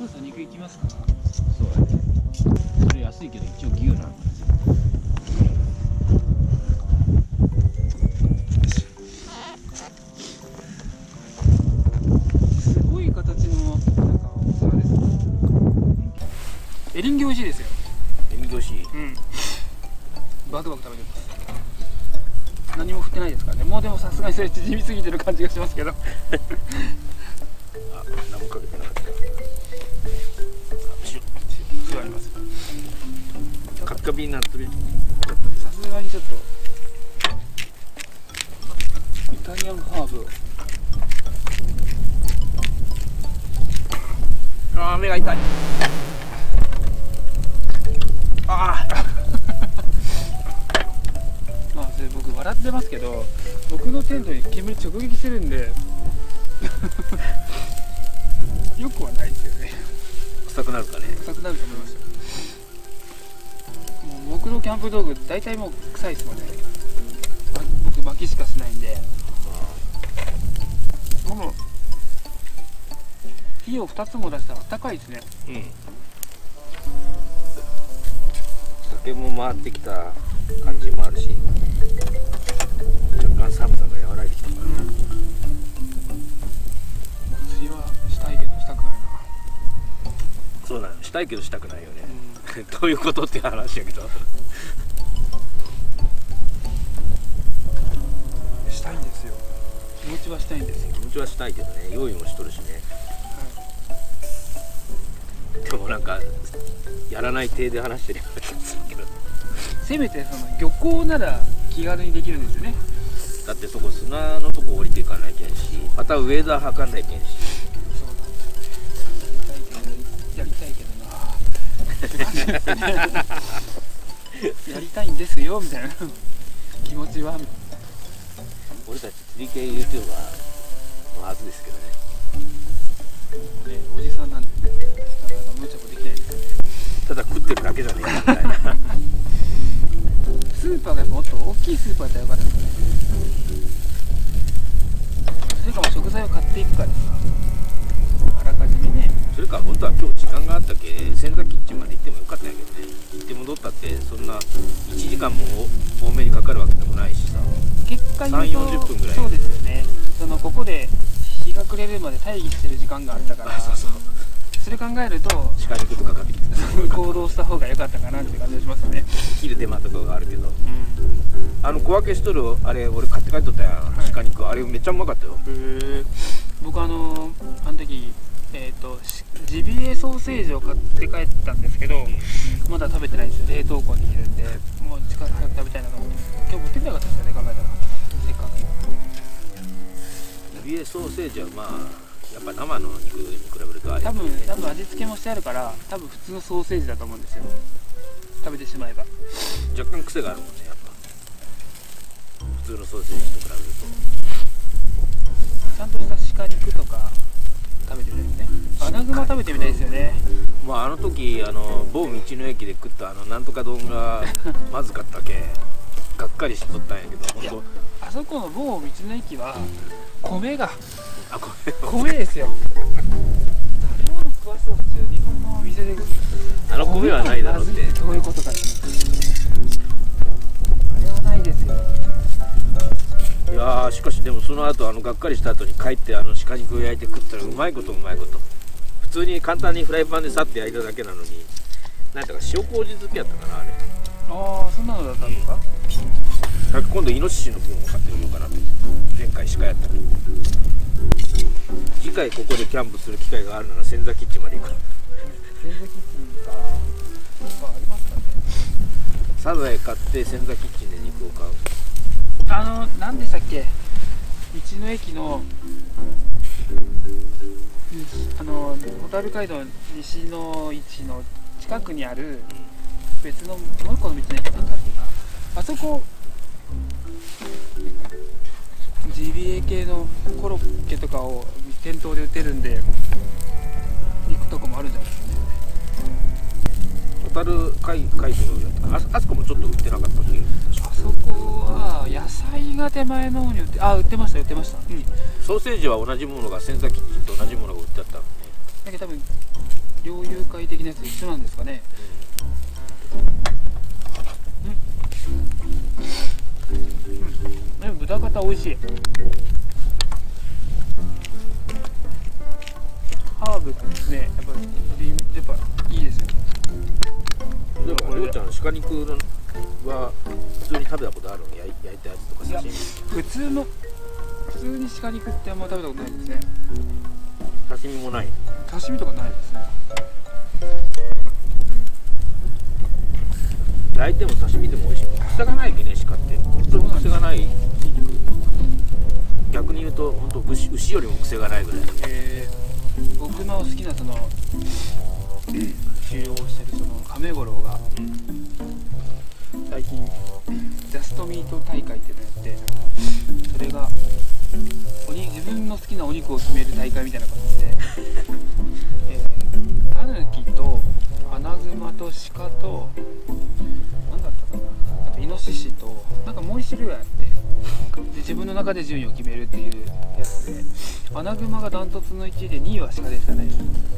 プーさん肉いきますか？そうだね。それ安いけど一応牛なんですよ。すごい形のエリンギ美味しい。ですよエリンギ美味しい。うんバクバク食べてます。何も振ってないですからね。もうでもさすがにそれ縮みすぎてる感じがしますけど。あ何もかけてカピカピになってるさすがにちょっと。イタリアンハーブ。あー目が痛い。あ まあそれ僕笑ってますけど僕のテントに煙直撃してるんで。よくはないですよね。ー臭くなるかね。臭くなると思いますよャンプ道具大体もう臭いですもんね。ま僕薪しかしないんで。もう火を2つも出したら暖かいですね。うん。酒も回ってきた感じもあるし若干寒さが和らいできたかな釣りはしたいけどしたくないな。そうなのしたいけどしたくないよね。うん どういうことって話やけど。したいんですよ。気持ちはしたいんですよ、気持ちはしたいけどね。用意もしとるしね。でもなんかやらない体で話してるような気がするけど。せめてその漁港なら気軽にできるんですよね。だってそこ砂のとこ降りていかないけんしまたウェーダー測んないけんしやりたいんですよみたいな気持ちは俺たち釣り系 YouTuber のはずですけどね。ねおじさんなんでねなかなか無茶もできないですよね。ただ食ってるだけじゃねえかみたいなスーパーがもっと大きいスーパーだったらよかったですね。それかも食材を買っていくかですかそれから本当は今日時間があったけ千座キッチンまで行ってもよかったんやけどね。行って戻ったってそんな1時間も多めにかかるわけでもないしさ。結果言う3 40と分ぐらい。そうですよね。そのここで日が暮れるまで待機してる時間があったから そうそうそれ考えると鹿肉とかかけてきた行動した方が良かったかなって感じがしますね。切る手間とかがあるけど。うあの小分けしとるあれ俺買って帰っとったやん、はい。鹿肉。あれめっちゃうまかったよ。んへえ僕あのあの時えっ、としジビエソーセージを買って帰ったんですけどまだ食べてないんですよ。冷凍庫にいるんでもう近く早く食べたいなと思って。今日持ってきたかったですよね考えたら。せっかく。ビエソーセージはまあやっぱ生の肉に比べるとあれ。多分多分味付けもしてあるから多分普通のソーセージだと思うんですよ。食べてしまえば。若干癖があるもんねやっぱ。普通のソーセージと比べるちゃんとした鹿肉とか食べてみたいですね。アナグマ食べてみたいですよね。とまああの時あの某道の駅で食ったあのなんとか丼が まずかったけがっかりしとったんやけど本あそこの某道の駅は米が当あこれ米ですよ。食べ物食わそうっていう日本のお店であの米はないだろうって。どういうことかってやーしかしでもその後あのがっかりした後に帰ってあの鹿肉を焼いて食ったらうまいことうまいこと。普通に簡単にフライパンでさって焼いただけなのになんだか塩麹漬けやったかなあれ。ああそんなのだったんですか、なんか今度イノシシの分を買ってみようかなと。前回鹿やったけど次回ここでキャンプする機会があるなら千座キッチンまで行く全然キッチンかかありますかね。サザエ買って千座キッチンで肉を買うあの何でしたっけ？道の駅のあの蛍街道西の位置の近くにある別のもう一個の道の駅なんだっけな？あそこジビエ系のコロッケとかを店頭で売ってるんで行くとこもあるんじゃないですかね。タル海海鮮のやったかなああそこもちょっと売ってなかったっけあそこは野菜が手前の方に売ってあ売ってました売ってました。うん。ソーセージは同じものが千座キッチンと同じものが売ってあった。のねだけど多分界的なやつ一緒なんですかね。うん。でも豚肩美味しい。ハーブねやっぱりやっぱいいですよでもりょうちゃん鹿肉のは普通に食べたことあるの焼い焼いたやつとか刺身。普通の普通に鹿肉ってあんま食べたことないですね。刺身もない刺身とかないですね。焼いても刺身でも美味しい癖がないけね鹿って本当に癖がない肉逆に言うと本当牛牛よりも癖がないぐらいえー、僕の好きなその狩猟をしてるその亀五郎が最近ジャストミート大会っていうのやってそれがおに自分の好きなお肉を決める大会みたいな感じで、え、タヌキとアナグマと鹿と何だったかなあとイノシシとなんかもう一種類あってで自分の中で順位を決めるっていうやつでアナグマがダントツの1位で2位は鹿でしたね。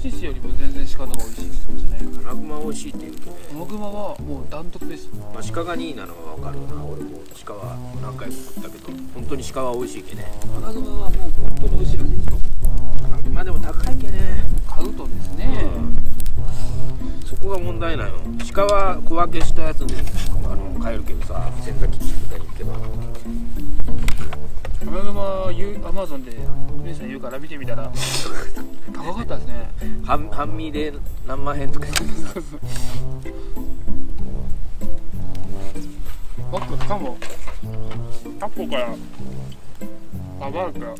シシよりも全然鹿の方が美味しいって言ってましたね。アナグマ美味しいって言うけどねアナグマはもうダントツですまあ、鹿が2位なのは分かるな。俺も鹿は何回も食ったけど本当に鹿は美味しいけねアナグマはもう本当に美味しいらしいですよアナグマでも高いけね。買うとですね、そこが問題なの鹿は小分けしたやつであの買えるけどさ洗濯機みたいに行けば。アナグマ言うアマゾンで姉さん言うから見てみたら 高かったですね。半半身で何万円とか。言ってさ僕しかもタコからババアから。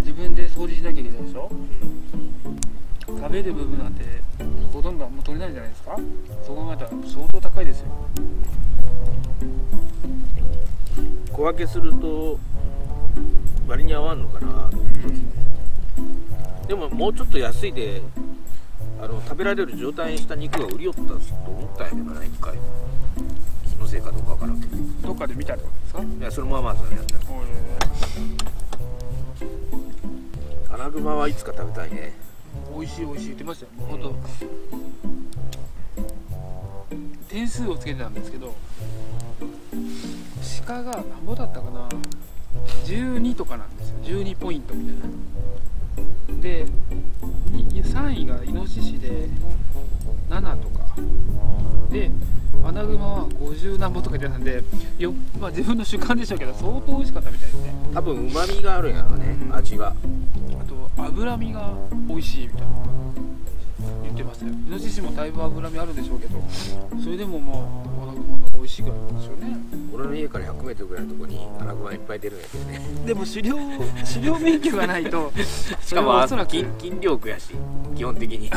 自分で掃除しなきゃいけないでしょ？食べる部分なんてほとんどあんま取れないんじゃないですか？そう考えたら相当高いですよ。小分けすると割に合わんのかなでももうちょっと安いであの食べられる状態にした肉が売りよったと思ったんやけどな一回。気のせいかどうかわからんけど。いどっかで見たってことですか？やそのままそれやった。アナグマはいつか食べたいね。美味しい美味しい言ってましたよ。ほん。と点数をつけてたんですけど鹿がなんぼだったかな？12とかなんですよ。12ポイントみたいな。でに3位がイノシシで7とか。でアナグマは50何ぼとか出たんでよ、まあ、自分の主観でしょうけど相当美味しかったみたいですね。多分うまみがあるんやろね味が。あと脂身が美味しいみたいな。言ってましたよ。イノシシもだいぶ脂身あるんでしょうけどそれでもまあアナグマの美味しいからなんですよね。俺の家から 100m ぐらいのところにアナグマいっぱい出るんやけどね。でも狩猟狩猟免許がないと しかも金金漁区やし基本的に。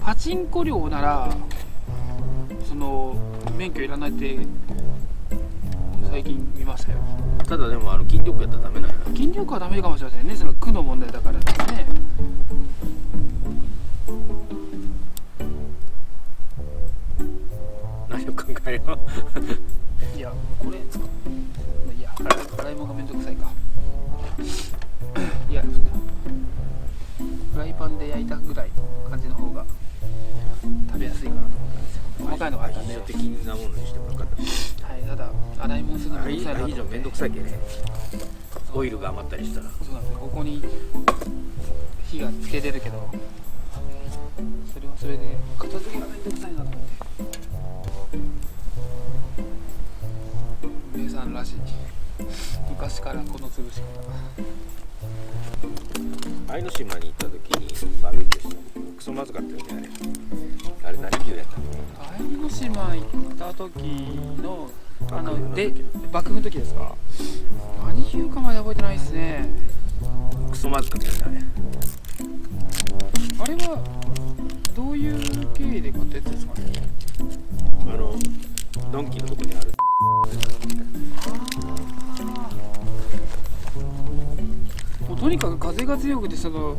パチンコ漁ならその免許いらないって最近見ましたよ。ただでもあの金漁区やったらダメなんやな金漁区はダメかもしれませんね。その区の問題だからですね何を考えよ。いやこれいや洗い洗い物がめんどくさいか。いやフライパンで焼いたぐらいの感じの方が食べやすいかなと思ったんですよ。細かいのがあったんで、的なものにしてもよかったはいただ洗い物するのあれ以めんどくさいなと思って。上めんどくさいけねオイルが余ったりしたらそうなんですよ。ここに火がつけれるけどそれはそれで片付けがめんどくさいなと思って。らしい昔からこの潰し方。愛の島に行った時にバーベキューした。クソまずかったよねあれ。あれ何牛やったの？愛の島行った時のあので幕府の時ですか？何牛かまで覚えてないですね。クソまずかったよねあれ。はどういう経緯で買ったやつですかね？あれあのドンキのとこにある風が強くてその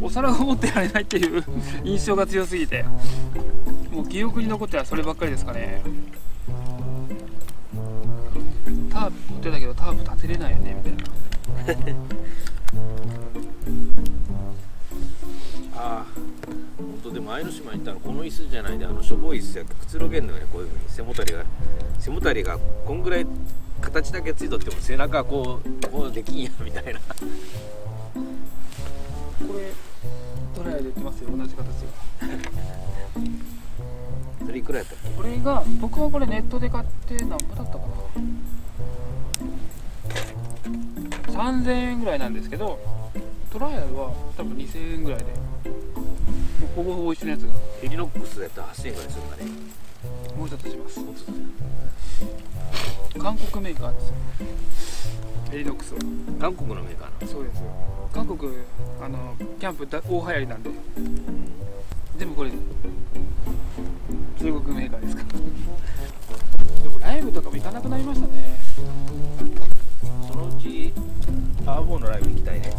お皿が持ってられないっていう印象が強すぎて。もう記憶に残ってはそればっかりですかね。タープ持ってたけどタープ立てれないよねみたいな。ああ。本当でも愛の島に行ったらこの椅子じゃないであのしょぼい椅子やくつろげんのよね。こういうふうに背もたれが背もたれがこんぐらい形だけついとっても背中こうこうできんやみたいなこれトライで売ってますよ。同じ形がそれいくらやったっこれが僕はこれネットで買って何ぼだったかな。3000円ぐらいなんですけどトライアルは多分2000円ぐらいで。ほぼほぼ一緒のやつが。けエリノックスやったら8000円ぐらいするんだねもうちょっとします。韓国メーカーですよ。エリノックスは。韓国のメーカーなの？そうですよ。韓国あのキャンプだ大流行りなんで。全部これ中国メーカーですか。らでもライブとかも行かなくなりましたね。そのうちアーボーのライブ行きたいね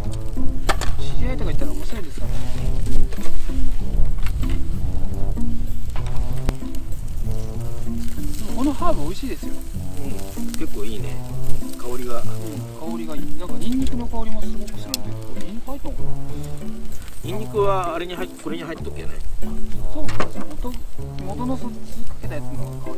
味しいですよ、うん。結構いいね。香りが。香りがいい。なんかニンニクの香りもすごくするんでこれニンニク入ったのかな？ニンニクはあれに入っこれに入っとけないそうかじゃあ元元のそっちかけたやつの香り